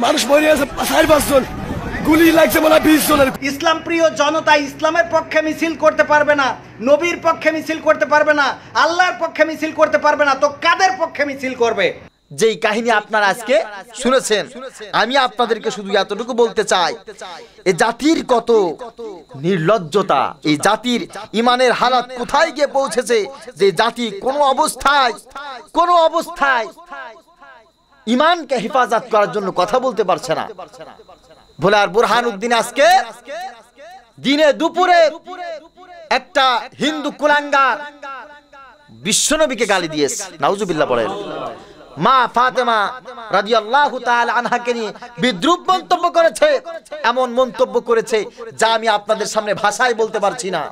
মানুষ মরে আছে চার পাঁচজন গুলি লাগছে মনে হয় বিশ জনের। ইসলাম প্রিয় জনতা ইসলামের পক্ষে মিছিল করতে পারবে না নবীর পক্ষে মিছিল করতে পারবে না আল্লাহর পক্ষে মিছিল করতে পারবে না তো কাদের পক্ষে মিছিল করবে? যেই কাহিনী আপনারা আজকে শুনেছেন আমি আপনাদেরকে শুধু এতটুকু বলতে চাই এ জাতির কত নির্লজ্জতা এই জাতির ইমানের হালাত কোথায় গিয়ে পৌঁছেছে যে জাতি কোনো অবস্থায় কোনো অবস্থায় ইমানকে হেফাজত করার জন্য কথা বলতে পারছে না। ভোলার বুরহান উদ্দিন আজকে দিনে দুপুরে একটা হিন্দু কুলাঙ্গার বিশ্বনবীকে গালি দিয়েছে। নাউজুবিল্লাহ বলেন। মা ফাতেমা রাদিয়াল্লাহু তাআলা আনহাকে নিয়ে বিদ্রুপ মন্তব্য করেছে, এমন মন্তব্য করেছে যা আমি আপনাদের সামনে ভাষায় বলতে পারছি না।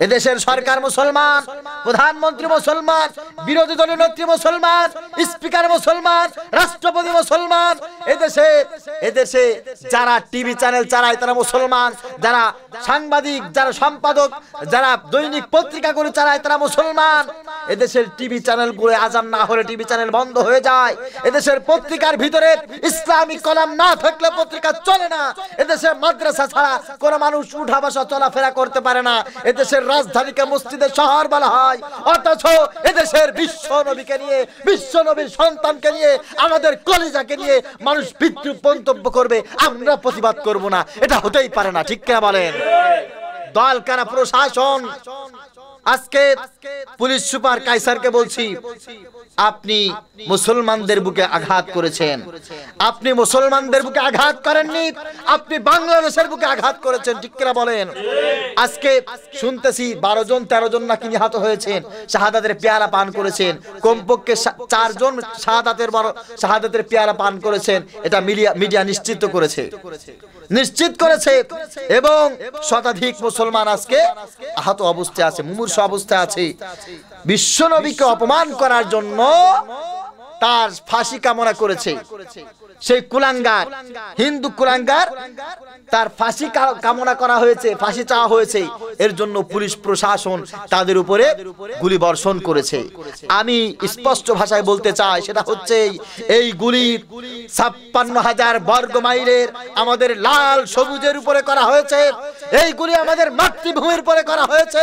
এদেশের সরকার মুসলমান, প্রধানমন্ত্রী মুসলমান, বিরোধী দলীয় নেত্রী মুসলমান, স্পিকার মুসলমান, রাষ্ট্রপতি মুসলমান, এদেশে এদেশে যারা টিভি চ্যানেল চালায় তারা মুসলমান, যারা সাংবাদিক, যারা সম্পাদক, যারা দৈনিক পত্রিকাগুলো চালায় তারা মুসলমান। এদেশের টিভি চ্যানেলগুলো আজান না হলে টিভি চ্যানেল বন্ধ হয়ে যায়। এদেশের পত্রিকার ভিতরে ইসলামিক কলাম না থাকলে পত্রিকা চলে না। এদেশের মাদ্রাসা ছাড়া কোনো মানুষ উঠা বসা চলাফেরা করতে পারে না। এদেশের রাজধানীকে মসজিদে শহর বলা হয়। অথচ এদেশের বিশ্ব নবীকে নিয়ে, বিশ্ব নবীর সন্তানকে নিয়ে, আমাদের কলিজাকে নিয়ে মানুষ বিদ্রুপ মন্তব্য করবে, আমরা প্রতিবাদ করব না। এটা হতেই পারে না, ঠিক কিনা বলেন? দল কারা প্রশাসন আজকে পুলিশ সুপার কাইসারকে বলছি, আপনি মুসলমানদের বুকে আঘাত করেছেন। আপনি মুসলমানদের বুকে আঘাত করেননি, আপনি বাংলাদেশের বুকে আঘাত করেছেন, ঠিক কিনা বলেন? আজকে শুনতেছি বারো জন, তেরো জন নাকি নিহত হয়েছেন, শাহাদাতের পেয়ারা পান করেছেন, কমপক্ষে চারজন শাহাদাতের বড়, শাহাদাতের পেয়ারা পান করেছেন, এটা মিডিয়া মিডিয়া নিশ্চিত করেছে। নিশ্চিত করেছে, এবং শতাধিক মুসলমান আজকে আহত অবস্থায় আছে, মুমূর্ষ অবস্থায় আছে। বিশ্বনবীকে অপমান করার জন্য তার ফাঁসি কামনা করেছে। সেই কুলাঙ্গার, হিন্দু কুলাঙ্গার, তার ফাঁসি কামনা করা হয়েছে, ফাঁসি চাওয়া হয়েছে। এর জন্য পুলিশ প্রশাসন তাদের উপরে গুলি বর্ষণ করেছে। আমি স্পষ্ট ভাষায় বলতে চাই, সেটা হচ্ছে এই গুলি ছাপ্পান্ন হাজার বর্গ মাইলের আমাদের লাল সবুজের উপরে করা হয়েছে। এই গুলি আমাদের মাতৃভূমির পরে করা হয়েছে।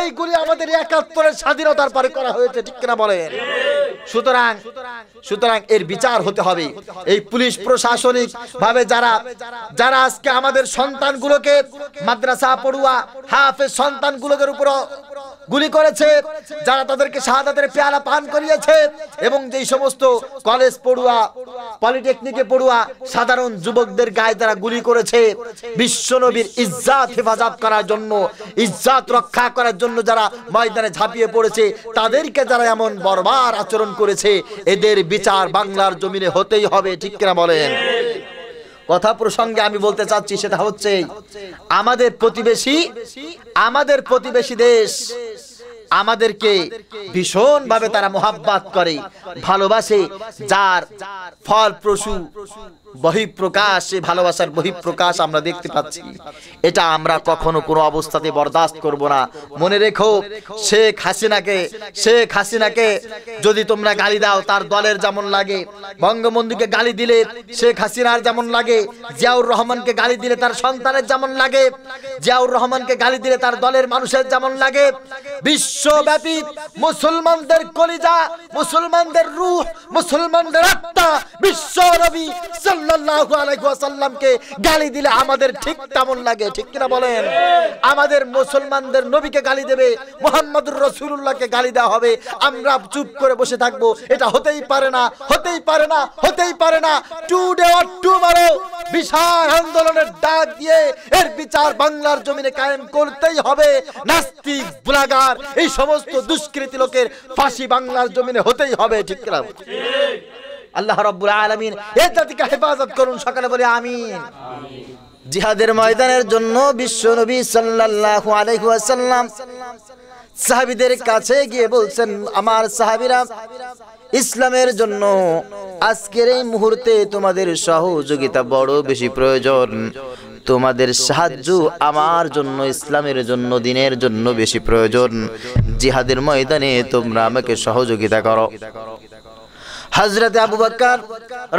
এই গুলি আমাদের একাত্তরের স্বাধীনতার পরে করা হয়েছে, ঠিক কিনা বলেন? সুতরাং সুতরাং এর বিচার হতে হবে। এই পুলিশ প্রশাসনিক ভাবে যারা যারা আজকে আমাদের সন্তানগুলোকে মাদ্রাসা পড়ুয়া, হাফেজ সন্তানগুলোকে উপর গুলি করেছে, যারা তাদেরকে শাহাদাতের পেয়ালা পান করিয়েছে এবং যেই সমস্ত কলেজ পড়ুয়া, পলিটেকনিকে পড়ুয়া সাধারণ যুবকদের গায়ে যারা গুলি করেছে বিশ্বনবীর ইজ্জাত হেফাজত করার জন্য, ইজ্জাত রক্ষা করার জন্য যারা ময়দানে ঝাঁপিয়ে পড়েছে, তাদেরকে যারা এমন বর্বার আচরণ করেছে, এদের বিচার বাংলার জমিনে হতেই হবে, ঠিক কিনা বলেন? কথা প্রসঙ্গে আমি বলতে চাচ্ছি, সেটা হচ্ছে, আমাদের প্রতিবেশী আমাদের প্রতিবেশী দেশ আমাদেরকে ভীষণ ভাবে তারা মোহাব্বাত করে ভালোবাসে যার ফল প্রসূ বহিঃপ্রকাশ সে ভালোবাসার বহিঃপ্রকাশ আমরা দেখতে পাচ্ছি। এটা আমরা কখনো কোনো অবস্থাতে বরদাস্ত করব না। মনে রেখো, শেখ হাসিনাকে শেখ হাসিনাকে যদি তোমরা গালি দাও, তার দলের যেমন লাগে, বঙ্গবন্ধুকে গালি দিলে শেখ হাসিনার যেমন লাগে, জিয়াউর রহমানকে গালি দিলে তার সন্তানের যেমন লাগে, জিয়াউর রহমানকে গালি দিলে তার দলের মানুষের যেমন লাগে, বিশ্বব্যাপী মুসলমানদের কলিজা, মুসলমানদের রূহ, মুসলমানদের আত্মা বিশ্ব নবী সাল্লাল্লাহু আলাইহি ওয়াসাল্লামকে গালি দিলে আমাদের ঠিক তেমন লাগে, ঠিক কিনা বলেন? আমাদের মুসলমানদের নবীকে গালি দেবে রাসূলুল্লাহকে গালি দেওয়া হবে, আমরা চুপ করে বসে থাকব। এটা হতেই পারে না, হতেই পারে না, হতেই পারে না। টুডে অর টুমারো বিশাল আন্দোলনের ডাক দিয়ে এর বিচার বাংলার জমিনে কায়েম করতেই হবে। নাস্তিক ব্লাগার এই সমস্ত দুষ্কৃতী লোকের ফাঁসি বাংলার জমিনে হতেই হবে, ঠিক কিনা আল্লাহ রব্বুল আলামিন এই জাতিকে হেফাজত করুন সকালে বলে আমিন। জিহাদের ময়দানের জন্য বিশ্ব নবী সাল্লাল্লাহু আলাইহি ওয়াসাল্লাম সাহাবীদের কাছে গিয়ে বলছেন, আমার সাহাবীরা, ইসলামের জন্য আজকের এই মুহূর্তে তোমাদের সহযোগিতা বড় বেশি প্রয়োজন। তোমাদের সাহায্য আমার জন্য, ইসলামের জন্য, দিনের জন্য বেশি প্রয়োজন। জিহাদের ময়দানে তোমরা আমাকে সহযোগিতা করো। হযরত আবু বকর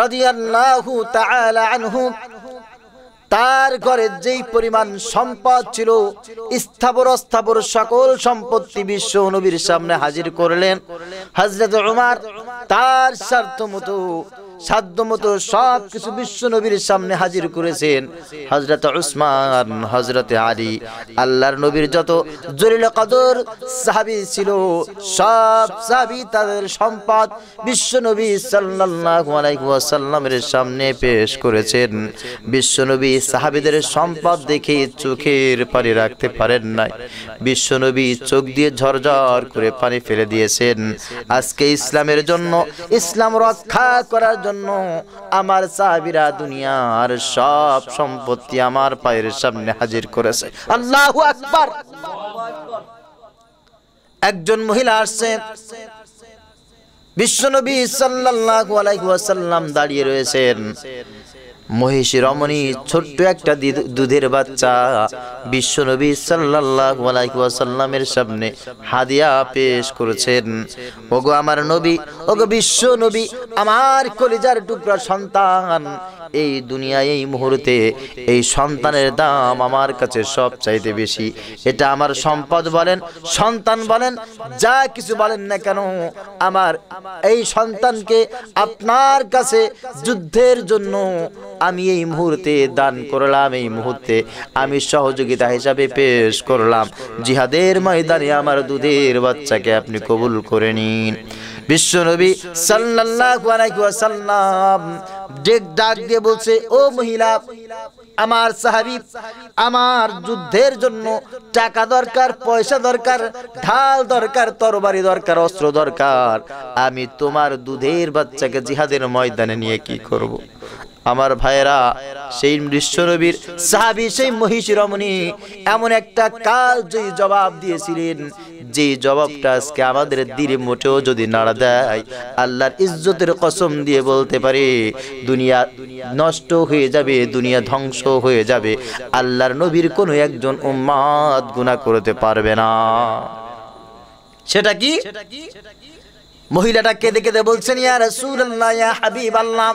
রাদিয়াল্লাহু তাআলা আনহু, তার ঘরে যেই পরিমাণ সম্পদ ছিল স্থাবর অস্থাবর সকল সম্পত্তি বিশ্ব নবীর সামনে হাজির করলেন। হজরত উমার তার স্বার্থ মতো সাধ্য মতো সব কিছু বিশ্ব নবীর সামনে হাজির করেছেন। হজরত উসমান হজরত আলী, আল্লাহর নবীর যত জলিল কদর সাহাবি ছিল, সব সাহাবি তাদের সম্পদ বিশ্ব নবী সাল্লাল্লাহু আলাইহি ওয়াসাল্লামের সামনে পেশ করেছেন। বিশ্ব নবী সাহাবিদের সম্পদ দেখে চোখের পানি রাখতে পারেন নাই। বিশ্ব নবী চোখ দিয়ে ঝরঝর করে পানি ফেলে দিয়েছেন। আজকে ইসলামের জন্য ইসলাম রক্ষা করার জন্য আমার সাহাবিরা দুনিয়ার সব সম্পত্তি আমার পায়ের সামনে হাজির করেছে। আল্লাহ আকবার। একজন মহিলা আসছে। বিশ্বনবী সাল্লাল্লাহু আলাইহি ওয়াসাল্লাম দাঁড়িয়ে রয়েছেন। মহিষী রমণী ছোট্ট একটা দুধের বাচ্চা। বিশ্বনবী সাল্লাহামের সামনে হাদিয়া পেশ করেছেন। ওগো আমার নবী, ওগো বিশ্ব নবী আমার কলিজার টুকরা সন্তান এই দুনিয়ায়, এই মুহূর্তে এই সন্তানের দাম আমার কাছে সব চাইতে বেশি। এটা আমার সম্পদ বলেন, সন্তান বলেন, যা কিছু বলেন না কেন, আমার এই সন্তানকে আপনার কাছে যুদ্ধের জন্য আমি এই মুহূর্তে দান করলাম, এই মুহূর্তে আমি সহযোগিতা হিসাবে পেশ করলাম। জিহাদের ময়দানে আমার দুধের বাচ্চাকে আপনি কবুল করে নিন। বিশ্বনবী সাল্লাল্লাহু আলাইহি ওয়াসাল্লাম ডেক ডাক দিয়ে বলছে, ও মহিলা, আমার সাহাবি, আমার যুদ্ধের জন্য টাকা দরকার, পয়সা দরকার, ঢাল দরকার, তরবারি দরকার, অস্ত্র দরকার আমি তোমার দুধের বাচ্চাকে জিহাদের ময়দানে নিয়ে কি করব। আমার ভাইয়েরা, সেই বিশ্বনবীর সাহাবি, সেই মহিষী রমণী এমন একটা কাল জবাব দিয়েছিলেন যে জবাবটা আজকে আমাদের দিলে মোটেও যদি নাড়া দেয়, আল্লাহর ইজ্জতের কসম দিয়ে বলতে পারে, দুনিয়া নষ্ট হয়ে যাবে, দুনিয়া ধ্বংস হয়ে যাবে। আল্লাহর নবীর কোনো একজন উম্মাদ গুনাহ করতে পারবে না। সেটা কি? মহিলাটা কেঁদে কেঁদে বলছেন, ইয়া রাসূলুল্লাহ, ইয়া হাবিবাল্লাহ,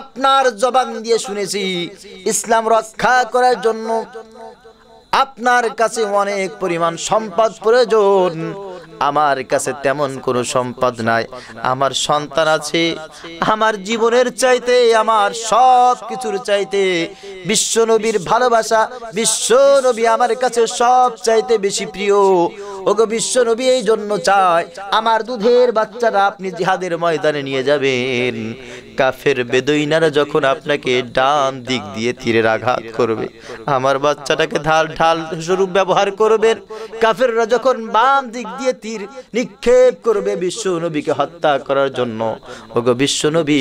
আপনার জবান দিয়ে শুনেছি, ইসলাম রক্ষা করার জন্য আপনার কাছে অনেক পরিমাণ সম্পদ প্রয়োজন। আমার কাছে তেমন কোনো সম্পদ নাই। আমার সন্তান আছে। আমার জীবনের চাইতে, আমার সব কিছুর চাইতে বিশ্বনবীর ভালোবাসা বিশ্বনবী আমার কাছে সব চাইতে বেশি প্রিয়। ওগো বিশ্বনবী এই জন্য চায় আমার দুধের বাচ্চারা আপনি জিহাদের ময়দানে নিয়ে যাবেন। কাফের বেদইনারা যখন আপনাকে ডান দিক দিয়ে তীরের আঘাত করবে, আমার বাচ্চাটাকে ঢাল ঢাল স্বরূপ ব্যবহার করবেন। কাফেররা যখন বাম দিক দিয়ে তীর নিক্ষেপ করবে, বিশ্ব নবীকে হত্যা করার জন্য। ওগো বিশ্ব নবী,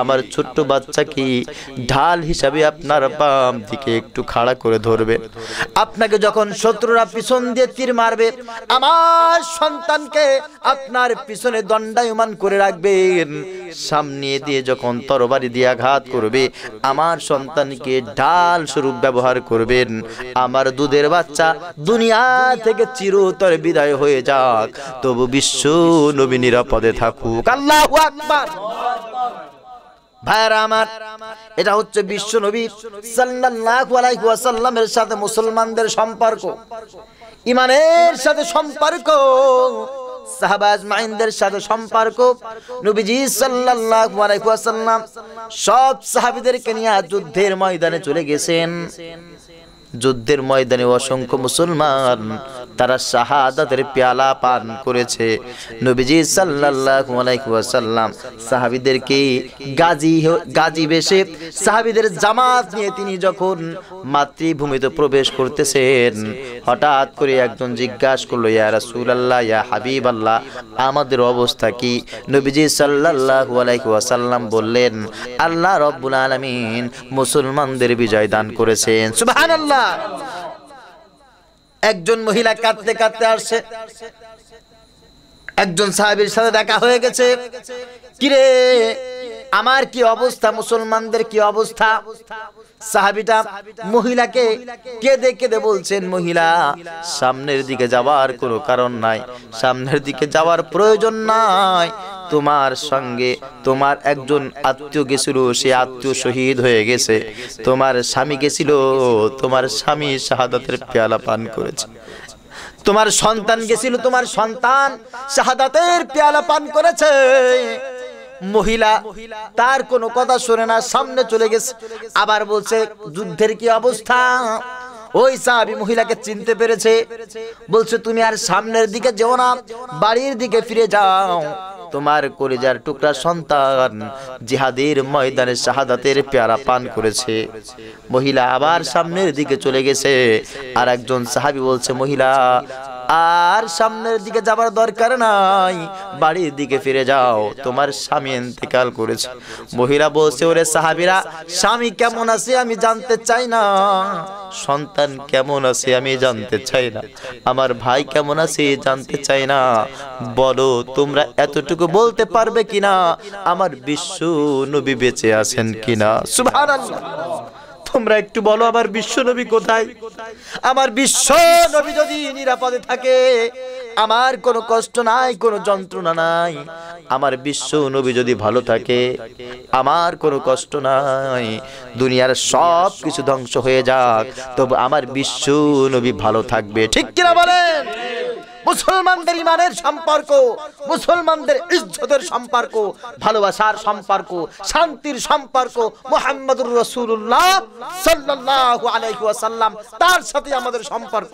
আমার ছোট্ট বাচ্চাকে ঢাল হিসাবে আপনার বাম দিকে একটু খাড়া করে ধরবেন। আপনাকে যখন শত্রুরা পিছন দিয়ে তীর মারবে আমার সন্তানকে আপনার পিছনে দণ্ডায়মান করে রাখবেন। সামনে দিয়ে যখন তরবারি দিয়ে আঘাত করবে, আমার সন্তানকে ঢাল স্বরূপ ব্যবহার করবেন। আমার দুধের বাচ্চা দুনিয়া থেকে চিরতর বিদায় হয়ে যাক। তবু বিশ্ব নবী নিরাপদে থাকুক। আল্লাহু আকবার। ভাইরা আমার, এটা হচ্ছে বিশ্ব নবী সাল্লাল্লাহু আলাইহি ওয়াসাল্লামের সাথে মুসলমানদের সম্পর্ক। ইমানের সাথে সম্পর্ক। সাহাবাজ আজমাইনদের সাথে সম্পর্ক। নবীজি সাল্লাল্লাহু আলাইহি ওয়াসাল্লাম সব সাহাবীদেরকে নিয়ে যুদ্ধের ময়দানে চলে গেছেন। যুদ্ধের ময়দানে অসংখ্য মুসলমান, তারা শাহাদাতের পেয়ালা পান করেছে। নবীজি সাল্লাল্লাহু আলাইহি ওয়াসাল্লাম সাহাবীদেরকে গাজী গাজী বেশে সাহাবীদের জামাত নিয়ে তিনি যখন মাতৃভূমিতে প্রবেশ করতেছেন, হঠাৎ করে একজন জিজ্ঞাসা করল, ইয়া রাসূলুল্লাহ, ইয়া হাবিবাল্লাহ, আমাদের অবস্থা কি? নবীজি সাল্লাল্লাহু আলাইহি ওয়াসাল্লাম বললেন, আল্লাহ রব্বুল আলামিন মুসলমানদের বিজয় দান করেছেন। সুবহানাল্লাহ! একজন মহিলা কাঁদতে কাঁদতে আসছে। একজন সাহাবীর সাথে দেখা হয়ে গেছে। কিরে, আমার কি অবস্থা? মুসলমানদের কি অবস্থা? সাহাবিটা মহিলাকে কেঁদে কেঁদে বলছেন, মহিলা, সামনের দিকে যাওয়ার কোনো কারণ নাই। সামনের দিকে যাওয়ার প্রয়োজন নাই। তোমার সঙ্গে তোমার একজন আত্মীয় গেছিল, সে আত্মীয় শহীদ হয়ে গেছে। তোমার স্বামী গেছিল, তোমার স্বামী শাহাদাতের পেয়ালা পান করেছে। তোমার সন্তান গেছিল, তোমার সন্তান শাহাদাতের পেয়ালা পান করেছে। মহিলা তার কোনো কথা শুনে না, সামনে চলে গেছে। আবার বলছে, যুদ্ধের কি অবস্থা? ওই সাহাবি মহিলাকে চিনতে পেরেছে। বলছে, তুমি আর সামনের দিকে যেও না, বাড়ির দিকে ফিরে যাও। তোমার কলিজার টুকরা সন্তান জিহাদের ময়দানে শাহাদাতের পেয়ারা পান করেছে। মহিলা আবার সামনের দিকে চলে গেছে। আর একজন সাহাবি বলছে, মহিলা আর সামনের দিকে যাবার দরকার নাই। বাড়ির দিকে ফিরে যাও, তোমার স্বামী ইন্তেকাল করেছে। মহিলা বলছে, ওরে সাহাবিরা, স্বামী কেমন আছে আমি জানতে চাই না। সন্তান কেমন আছে আমি জানতে চাই না। আমার ভাই কেমন আছে জানতে চাই না। বলো, তোমরা এতটুকু বলতে পারবে কিনা? আমার বিশ্ব নবী বেঁচে আছেন কিনা? সুবহানাল্লাহ। তোমরা একটু বলো, আমার বিশ্ব নবী কোথায়? আমার বিশ্ব নবী যদি নিরাপদে থাকে, আমার কোনো কষ্ট নাই, কোনো যন্ত্রণা নাই। আমার বিশ্ব নবী যদি ভালো থাকে, আমার কোনো কষ্ট নাই। দুনিয়ার সব কিছু ধ্বংস হয়ে যাক, তবে আমার বিশ্ব নবী ভালো থাকবে। ঠিক কিনা বলেন? মুসলমানদের ইমানের সম্পর্ক, মুসলমানদের ইজ্জতের সম্পর্ক, ভালোবাসার সম্পর্ক, শান্তির সম্পর্ক মোহাম্মদুর রসুল্লাহ সাল্লাহ আলাইকুয়া সাল্লাম তার সাথে আমাদের সম্পর্ক।